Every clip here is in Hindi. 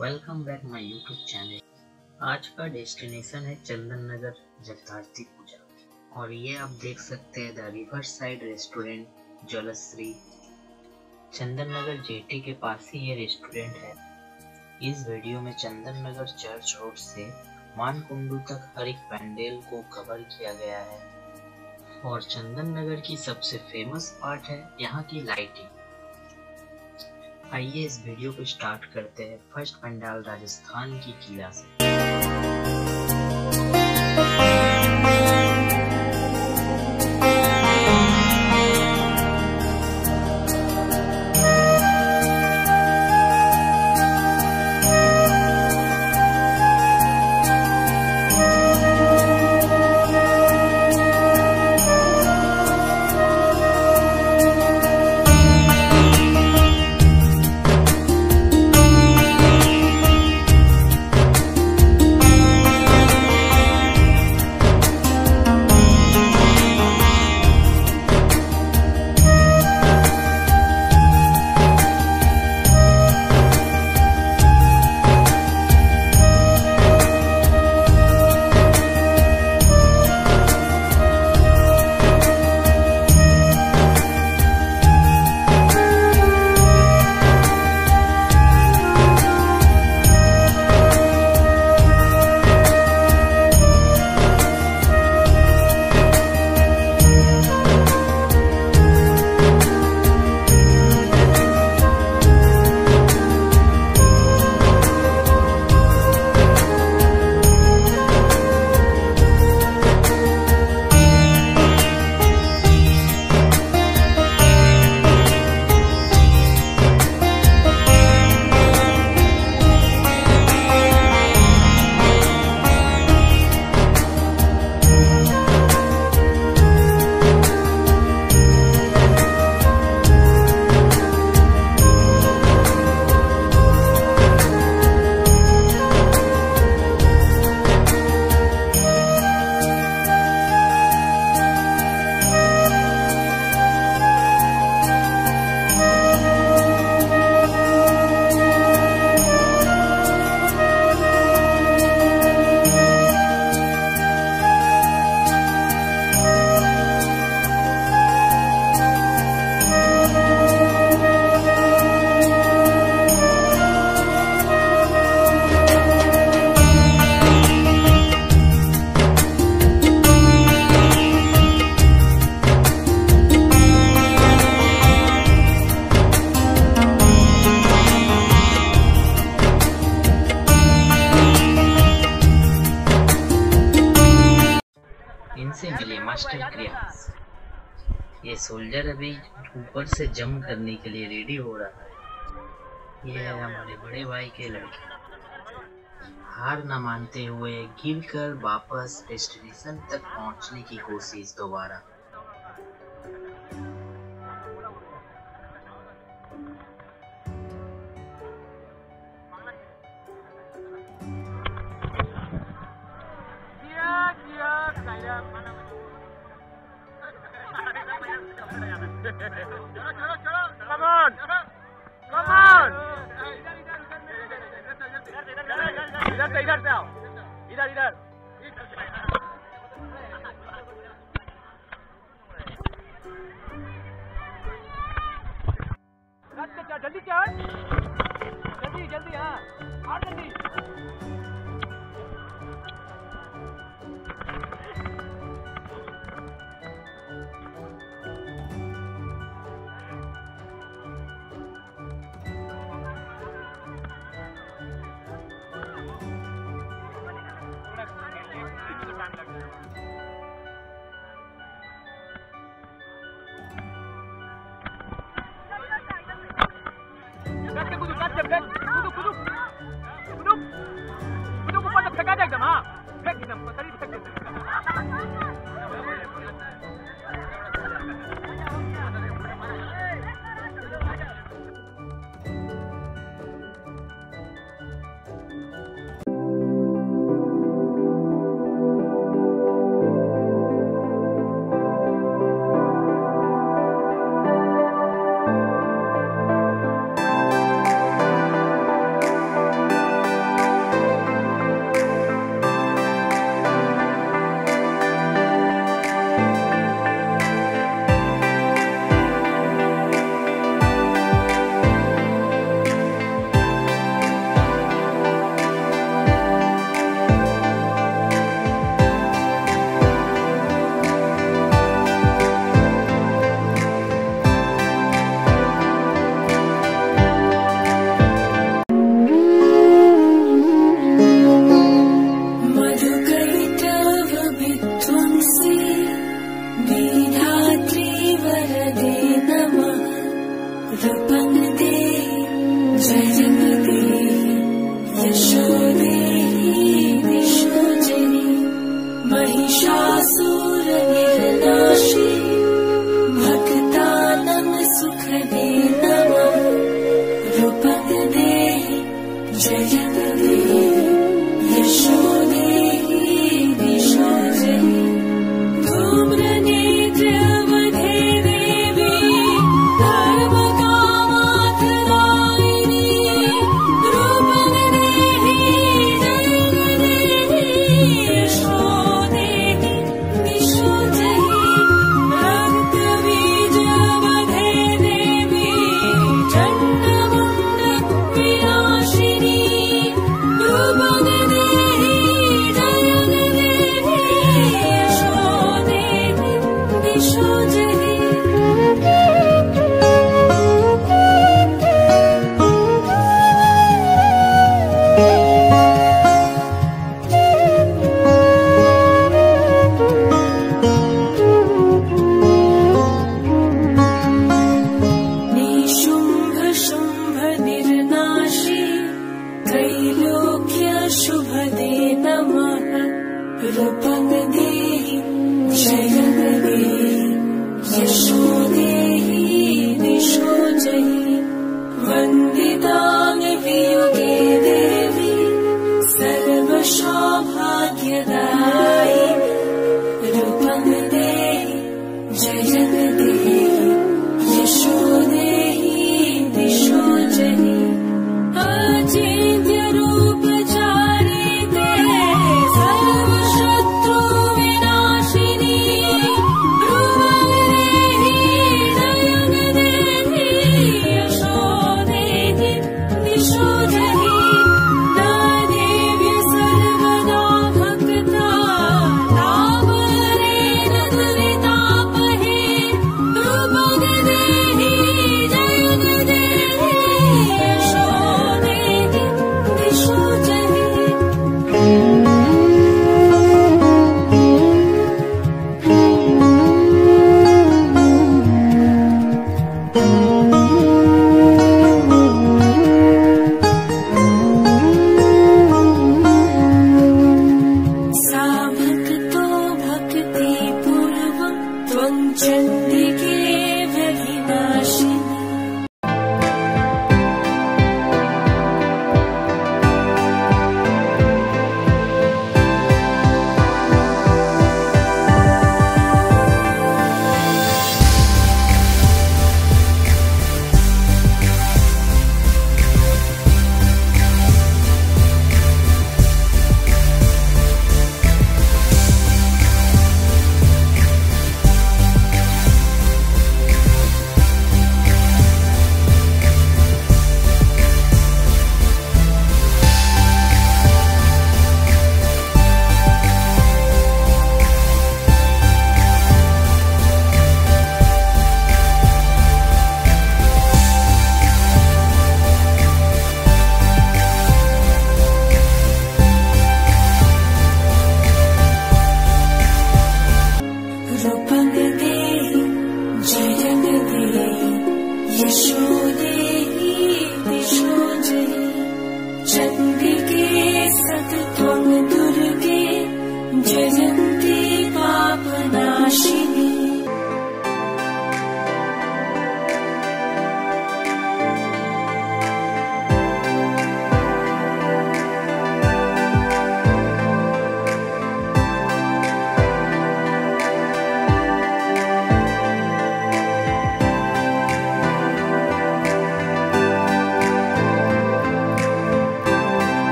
Welcome back my YouTube channel आज का डेस्टिनेशन है चंदन नगर जगदार्थी पूजा। और ये आप देख सकते हैं the river side restaurant Jalashree Chandannagar jetty के पास ही ये रेस्टोरेंट है। इस वीडियो में चंदन नगर चर्च रोड से मानकुंडू तक हर एक पैंडल को कवर किया गया है। और चंदन नगर की सबसे फ़ेमस पार्ट है यहाँ की लाइटिंग आइए इस वीडियो को स्टार्ट करते हैं फ़र्स्ट पंडाल राजस्थान की किला से। ऊपर से जम करने के लिए रेडी हो रहा है। ये है हमारे बड़े भाई के लड़के। हार न मानते हुए गिर कर वापस डेस्टिनेशन तक पहुँचने की कोशिश दोबारा। जल्दी चल जल्दी जल्दी हाँ। और जल्दी।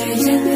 指尖